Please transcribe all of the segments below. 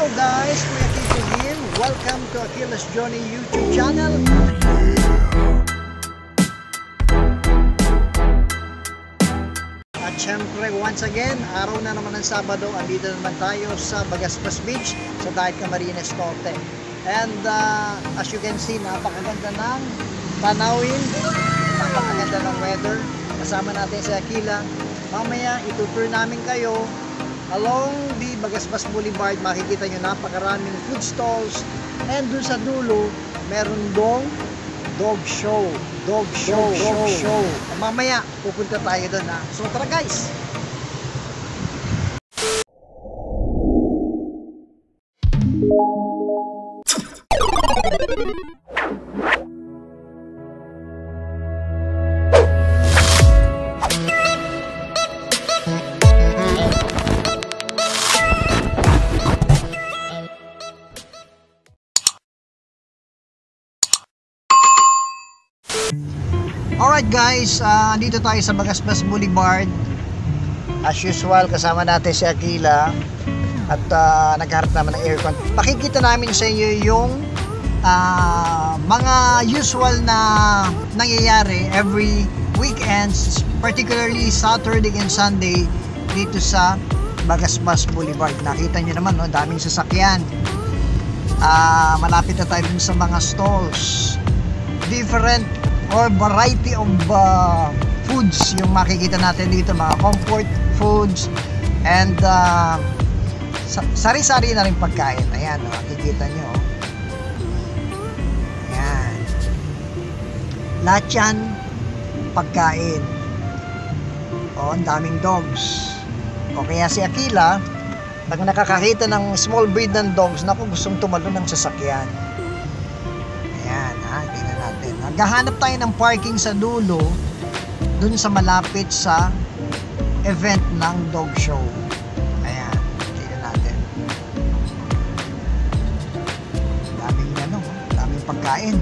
Hello guys, Kuya Kiko here. Welcome to Akila's Journey YouTube channel. At syempre, once again, araw na naman ng Sabado, andito naman tayo sa Bagaspas Beach sa Dait Camarines Norte. And uh, as you can see, napakaganda ng tanawin, napakaganda ng weather. Kasama natin si Akila. Mamaya, itutur namin kayo along the Bagaspas Boulevard. Makikita nyo napakaraming food stalls. And dun sa dulo, meron dong dog show. Dog show. Dog show. Mamaya, pupunta tayo doon ha. So tara guys! Guys, uh, dito tayo sa Bagaspas Boulevard. As usual, kasama natin si Akila at uh, nagharap naman ng aircon. Pakikita namin sa inyo yung uh, mga usual na nangyayari every weekends, particularly Saturday and Sunday dito sa Bagaspas Boulevard. Nakita nyo naman, no, daming sasakyan. Uh, malapit na tayo sa mga stalls. Different or variety of uh, foods yung makikita natin dito mga comfort foods and uh, sari-sari na rin pagkain. Ayan makikita nyo. Ayan. Lahat pagkain. O ang daming dogs. O kaya si Akila pag nakakakita ng small breed ng dogs naku gustong tumalo ng sasakyan ayan ha tingnan natin. Naghahanap tayo ng parking sa dulo dun sa malapit sa event ng dog show. Ayan tingnan natin. Daming ano daming pagkain.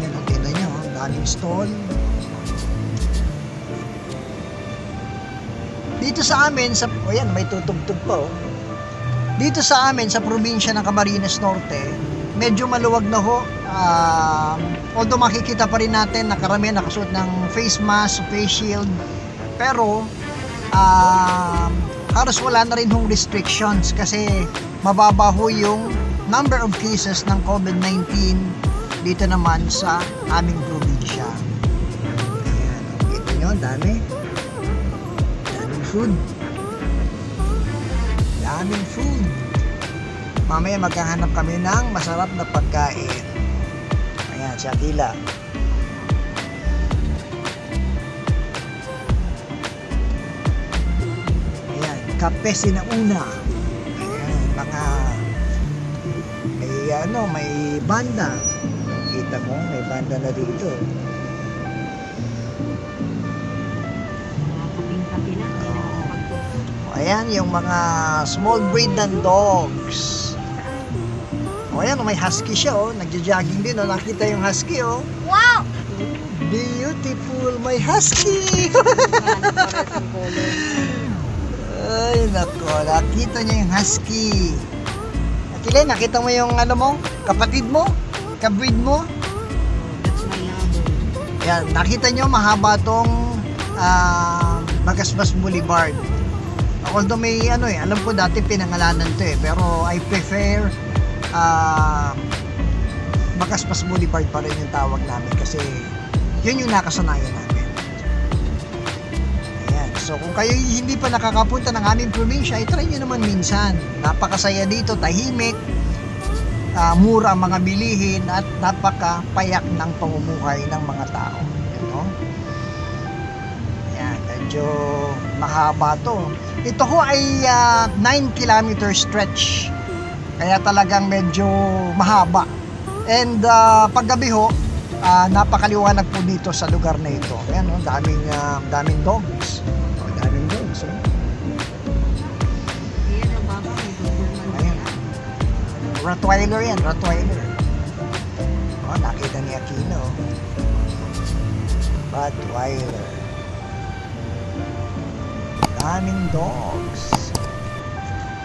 Yan ang tingnan nyo daming stall. Dito sa amin sa o yan may tutugtog pa oh. Dito sa amin sa probinsya ng Camarines Norte medyo maluwag na ho. Uh, although makikita pa rin natin na karamihan nakasuot ng face mask, face shield. Pero uh, halos wala na rin hong restrictions kasi mababa ho yung number of cases ng COVID-19 dito naman sa aming probinsya. Ayan, kita nyo, dami. Daming food. Daming food mamaya maghahanap kami ng masarap na pagkain. Ayan si Akila ayan kape sinauna. Ayan mga may ano may banda. Kita mo may banda na dito. Ayan, yung mga small breed ng dogs. O ayan, may husky siya, oh. Nagja-jogging din, oh. Nakita yung husky, oh. Wow! Beautiful, my husky! Ay, nako. Nakita niya yung husky. Akile, nakita mo yung ano mo? Kapatid mo? Kabreed mo? Yan, nakita nyo mahaba tong uh, Bagasbas Boulevard. Although may ano eh, alam ko dati pinangalanan to eh, pero I prefer uh, Bagasbas Boulevard pa rin yung tawag namin kasi yun yung nakasanayan namin. Ayan. So kung kayo hindi pa nakakapunta ng aming probinsya, ay try nyo naman minsan. Napakasaya dito, tahimik, uh, mura mga bilihin at napakapayak ng pamumuhay ng mga tao. You know? Ayan, medyo mahaba to. Ito ho ay uh, 9 kilometer stretch. Kaya talagang medyo mahaba. And uh, paggabi ho, uh, napakaliwanag po dito sa lugar na ito. Ayan, oh, daming, uh, daming dogs. Daming dogs. Oh. Ayan. Rottweiler yan, Rottweiler. Oh, nakita ni Aquino. Rottweiler. Daming dogs.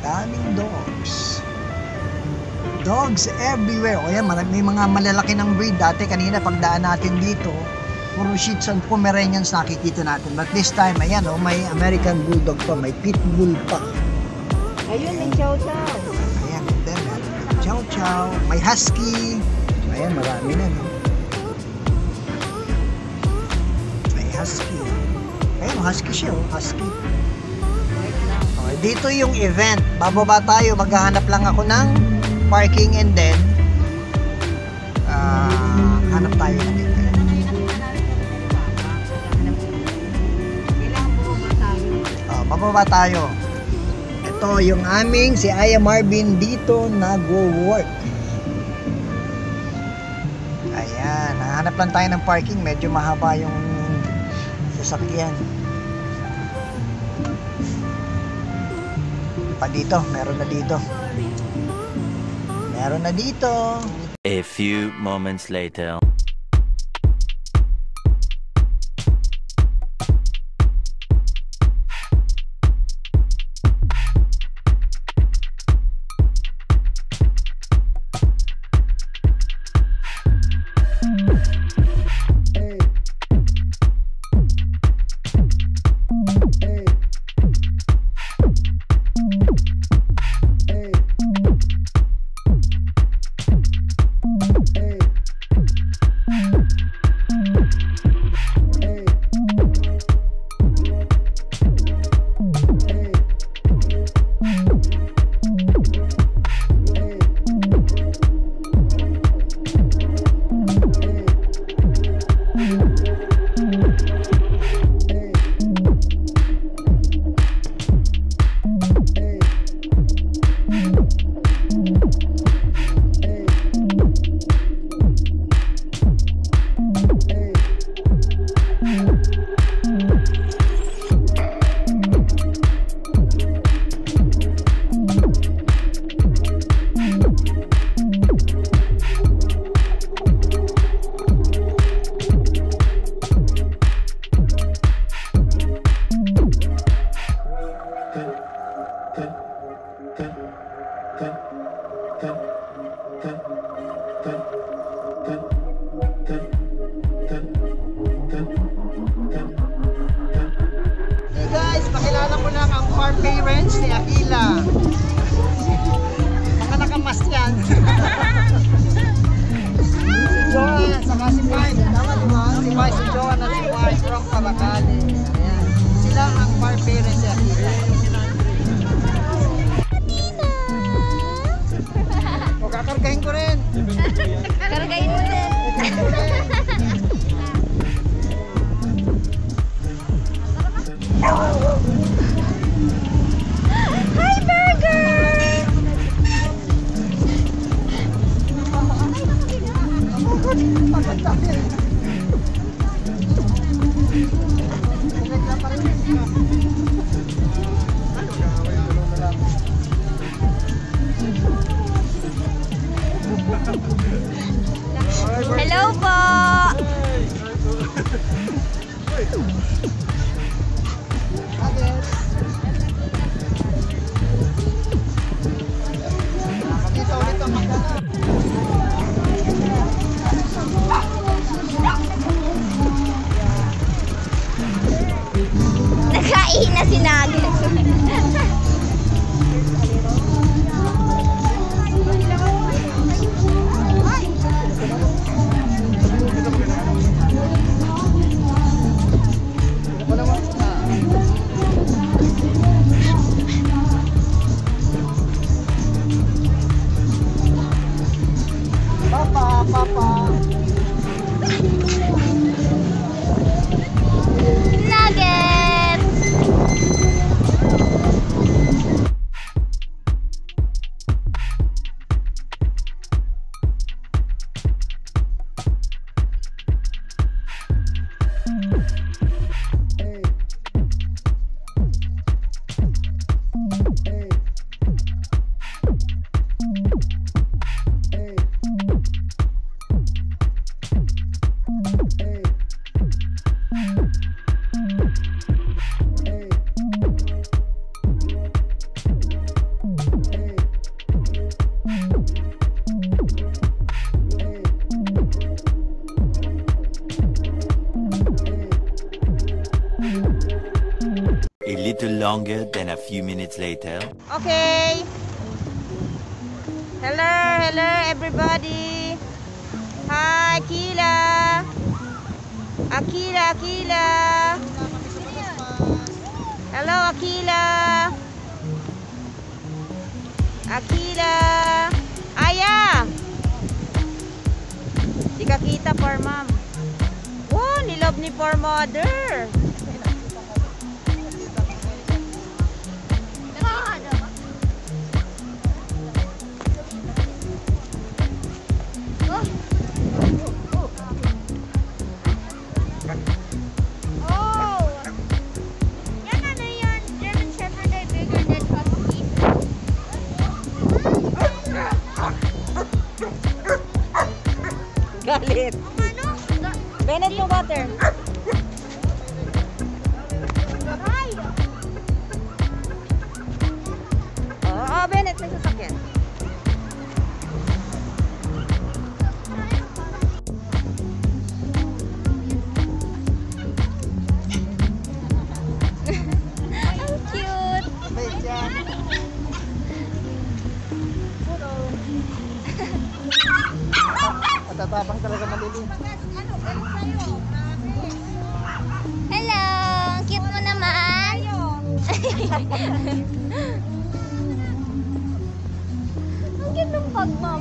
Daming dogs. Dogs everywhere. O yan, may mga malalaki ng breed. Dati kanina pagdaan natin dito, puro Shih Tzu and Pomeranians nakikita natin. But this time, ayan, oh, may American Bulldog pa, may Pitbull pa. Ayun, may chow chow. Ayan, then, Chow Chow, may Husky. Ayan, marami na, no? May Husky. Ayan, Husky siya, oh, Husky. Okay, dito yung event. Bababa tayo, maghahanap lang ako ng parking and then ah, hanap tayo ng event. Tayo? Ah, bababa tayo. Ito yung aming si Aya Marvin dito nagwo-work. Ayan, nahanap lang tayo ng parking. Medyo mahaba yung sasakyan. Pa dito, meron na dito. Meron na dito. A few moments later. 开车 花花。Longer than a few minutes later. Okay. Hello, hello everybody. Hi, Akila. Akila, Akila. Hello, Akila. Akila. Aya. Di kita, for mom. Wow, nilob ni for mother. Water. Oo, oh, Bennett, may sasakyan. Matatapang talaga malilim. Hello! Cute mo naman! Ang cute ng pagma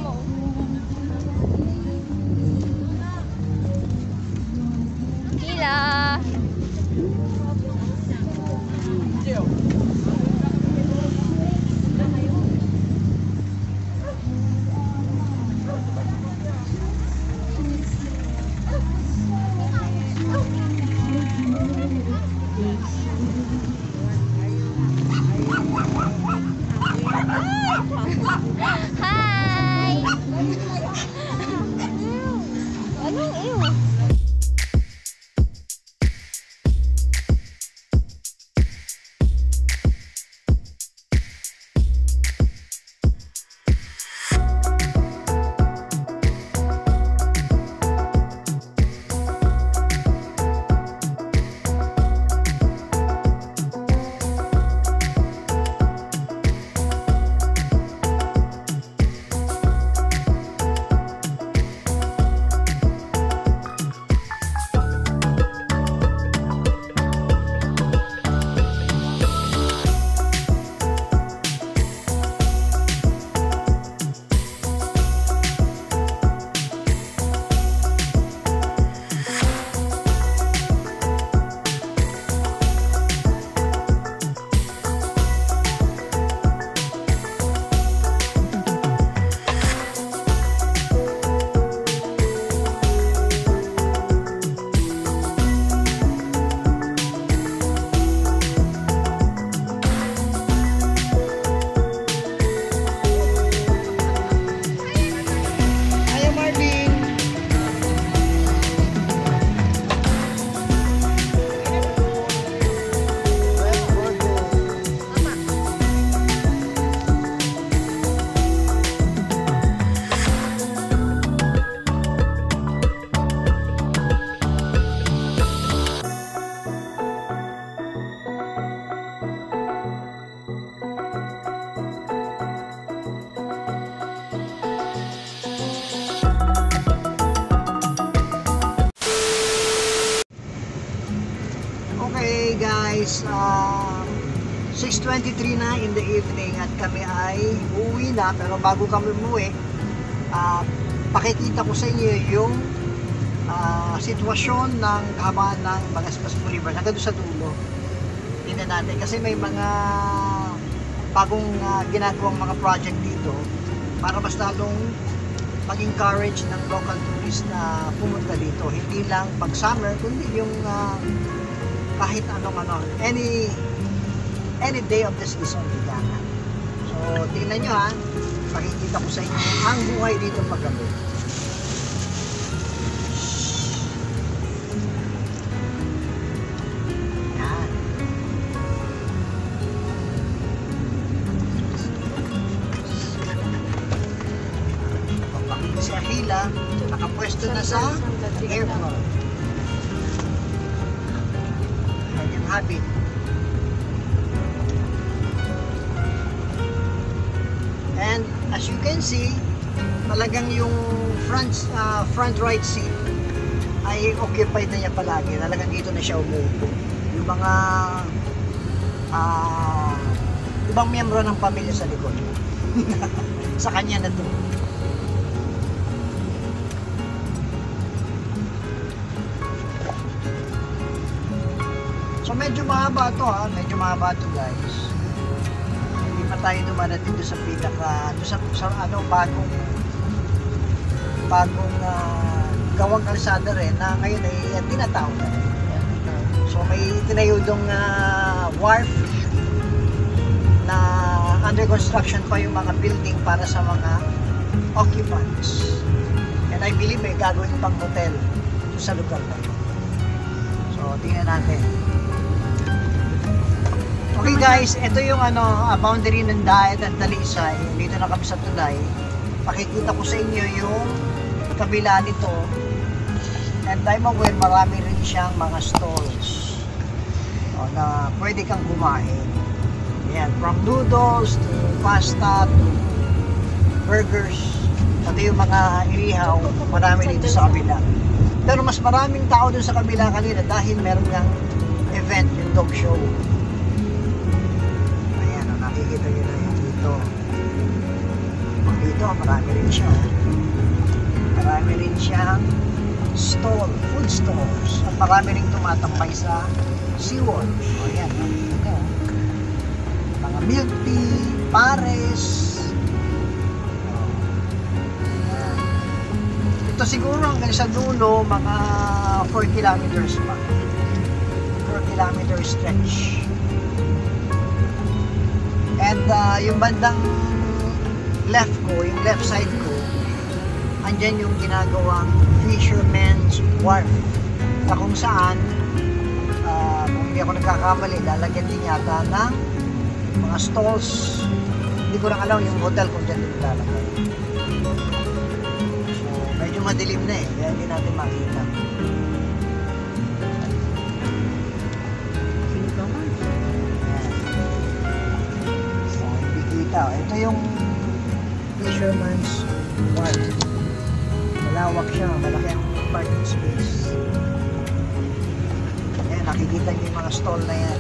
pero bago kami umuwi, ah, pakikita ko sa inyo yung ah, sitwasyon ng kahabaan ng Bagaspas Boulevard hanggang doon sa dulo. Tingnan natin kasi may mga bagong ah, ginagawang mga project dito para mas lalong mag-encourage ng local tourist na pumunta dito. Hindi lang pag summer, kundi yung ah, kahit anong ano, any any day of the season ika nga. So, tingnan nyo ha, pakikita ko sa inyo ang buhay dito paggabi. Yan. Papakita sa hila, nakapwesto na sa airport. Kanyang habit. and as you can see, talagang yung front ah, front right seat ay occupied na niya palagi. Talagang dito na siya umuupo. Yung mga ah, ibang miyembro ng pamilya sa likod. sa kanya na to. So medyo mahaba to ha, medyo mahaba to guys. Tayo dumarating doon sa pinaka, doon sa, sa ano, bagong bagong ah, gawang kalsada rin na ngayon ay uh, tinatawag na rin. So may tinayo dong ah, wharf na under construction pa yung mga building para sa mga occupants. And I believe may gagawin pang hotel sa lugar na. So tingnan natin. Okay guys, ito yung ano, boundary ng Daet at Talisay. Dito na kami sa Tulay. Pakikita ko sa inyo yung kabila nito. And I'm aware marami rin siyang mga stalls o, na pwede kang kumain. Yan, from noodles to pasta to burgers. Pati yung mga irihaw, marami dito sa kabila. Pero mas maraming tao dun sa kabila kanina dahil meron ng event, yung dog show. Na yan dito. Dito, marami rin siya. Marami rin siyang stall, food stores. At marami rin tumatambay sa SeaWorld. O yan. Ito, oh. Mga milk tea, pares. Ito siguro hanggang sa dulo, mga 4 kilometers pa. 4 kilometer stretch. Uh, yung bandang left ko, yung left side ko, andyan yung ginagawang Fisherman's Wharf na kung saan uh, kung hindi ako nagkakamali, lalagyan din yata ng mga stalls. Hindi ko lang alam yung hotel kung dyan din lalagay. So, medyo madilim na eh, kaya hindi natin makita. Kita. Ito yung Fisherman's Wharf. Malawak siya, malaki ang parking space. Ayan, nakikita niyo yung mga stall na yan.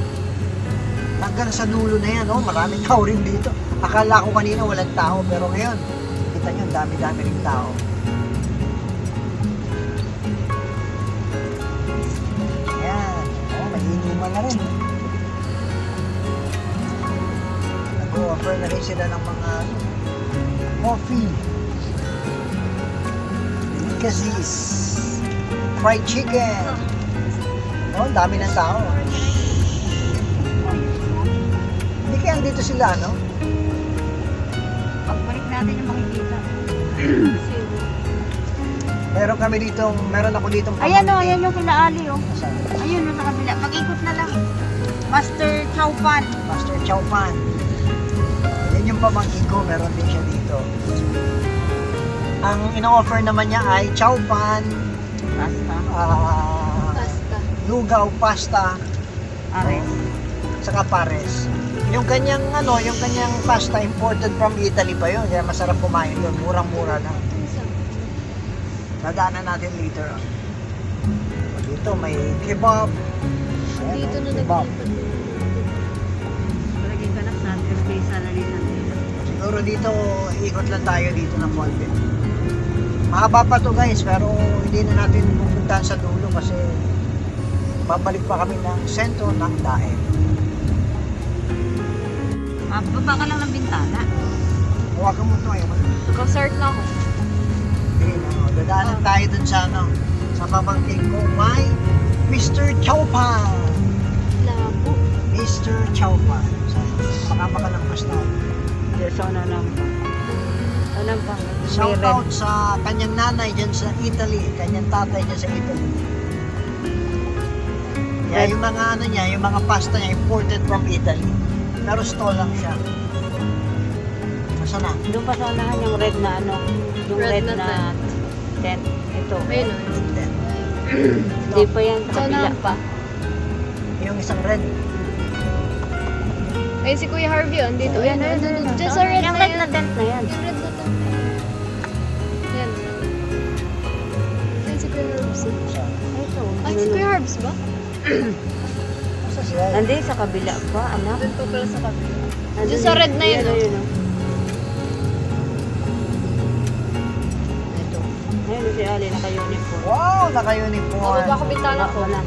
Hanggang sa dulo na yan, oh, maraming tao rin dito. Akala ko kanina walang tao, pero ngayon, kita niyo, dami-dami rin tao. Nag-offer na rin sila ng mga coffee, delicacies, fried chicken. Oh, ang dami ng tao. Hindi kaya dito sila, no? Pagbalik natin yung makikita. Meron kami dito, meron ako dito. Ayan o, ayan yung kila Ali o. Nasaan? Ayun o, sa kabila. Mag-ikot na lang. Master Chow Pan. Master Chow Pan. Yan yung pamangkin ko, meron din siya dito. Ang ino-offer naman niya ay Chow Pan, Basta. ah, Pasta. lugaw, pasta, Ares. saka pares. Yung kanyang ano, yung kanyang pasta imported from Italy pa yun. Kaya masarap kumain doon, murang-mura lang. Dadaanan natin later. Dito may kebab. Dito na kebab. Siguro dito, ikot lang tayo dito ng konti. Mahaba pa to guys, pero hindi na natin pupuntahan sa dulo kasi babalik pa kami ng sentro ng Daet. Mababa ka lang ng bintana. Huwagan mo ito ngayon. Concert lang ako. Ayun, ano, dadaanan tayo dun sa ano, sa pamangkin ko, may Mr. Chowpan. Labo. Mr. Chowpan. Baka makalampas na. Yes, so na lang pa. Ano pa? Shout out sa kanyang nanay dyan sa Italy, kanyang tatay dyan sa Italy. Kaya yung mga ano niya, yung mga pasta niya imported from Italy. Pero stall lang siya. Nasaan na? Doon pa sa unahan yung red na ano. Yung Red red, na na, tent. Ito. Ayun o. Hindi pa yan sa kabila. pa. Yung isang red. Ayun si Kuya Harvey, oh. Dito. Ayan, ayan, ayan. Diyan sa red Yung na red yan. na tent na yan. Red na tent. Yan. Ayun si Kuya Harbs. Ito. Ay, si Kuya Harbs ba? Basta siya. Nandi sa kabila pa, anak. Doon pa pala sa kabila. Diyan sa red na yun, Ayan, oh. ayun, oh. Ito. Ayun si Ali, naka-uniform. Wow, naka-uniform. Mababa ko bintana ko. Wala.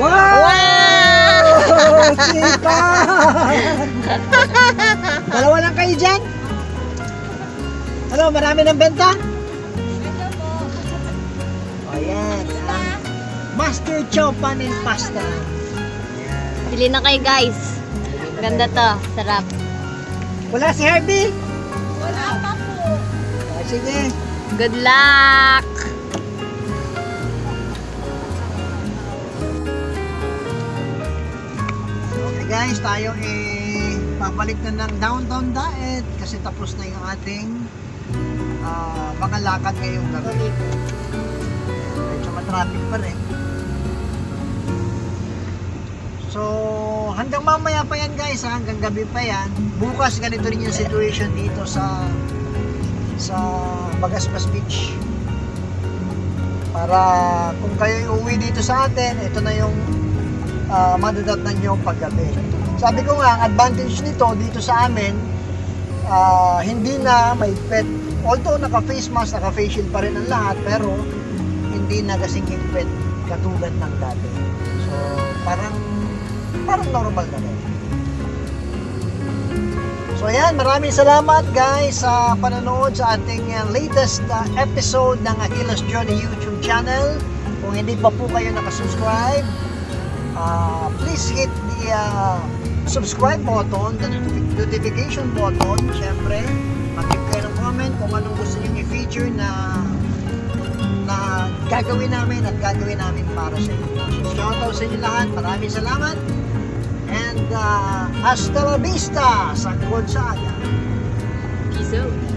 Wow! Chica! Dalawa lang kayo dyan? Ano, marami ng benta? O yan. ah, Master Chow Panin Pasta. Pili na kayo, guys. Ganda to. Sarap. Wala si Herbie? Wala pa po. sige. Good luck! Guys, tayo eh papalik na ng downtown diet kasi tapos na yung ating ah, mga lakad ngayong gabi. Medyo matraffic pa rin. So, hanggang mamaya pa yan guys, ha? hanggang gabi pa yan. Bukas ganito rin yung situation dito sa sa Bagaspas Beach. Para kung kayo uwi dito sa atin, ito na yung uh, madadatnan nyo paggabi. Sabi ko nga, ang advantage nito dito sa amin, ah, hindi na may pet. Although naka-face mask, naka-face shield pa rin ang lahat, pero hindi na kasing pet katulad ng dati. So, parang parang normal na rin. So ayan, maraming salamat guys sa panonood sa ating uh, latest uh, episode ng Akilas Johnny YouTube channel. Kung hindi pa po kayo nakasubscribe, uh, please hit the uh, subscribe button, the notifi- notification button, syempre. Mag-click kayo ng comment kung anong gusto nyo i-feature na na gagawin namin at gagawin namin para sa inyo. So, shoutout sa inyo lahat. Maraming salamat. And uh, hasta la vista sa Gonzaga. Peace out.